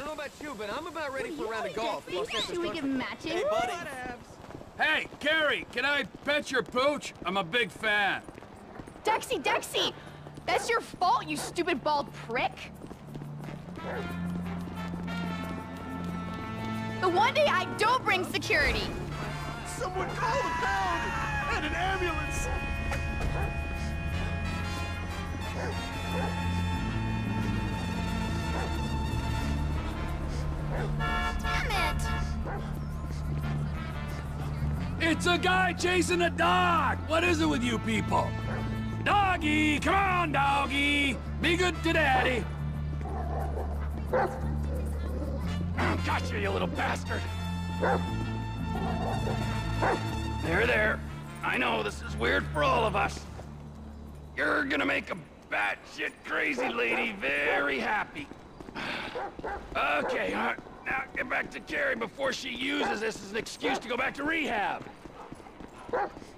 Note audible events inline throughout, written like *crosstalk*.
about you, but I'm about ready for a round of golf. Should we Country. get matching? Hey, buddy. Hey, Kerry, can I pet your pooch? I'm a big fan. Dexie, Dexie! That's your fault, you stupid bald prick! The one day I don't bring security! Someone call the pound It's a guy chasing a dog. What is it with you people? Doggy, come on, doggy. Be good to daddy. Gotcha, you little bastard. There, there. I know this is weird for all of us. You're gonna make a batshit crazy lady very happy. Okay. Now get back to Kerry before she uses this as an excuse to go back to rehab. Ha!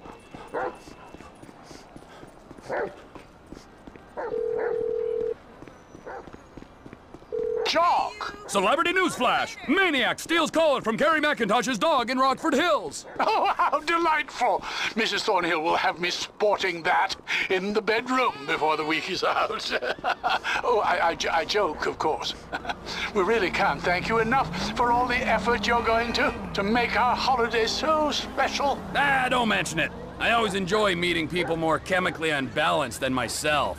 Jock! Celebrity newsflash! Maniac steals collar from Kerry McIntosh's dog in Rockford Hills. *laughs* Oh, how delightful! Mrs. Thornhill will have me sporting that in the bedroom before the week is out. *laughs* oh, I, I, I joke, of course. *laughs* we really can't thank you enough for all the effort you're going to to make our holiday so special. Ah, don't mention it. I always enjoy meeting people more chemically unbalanced than myself.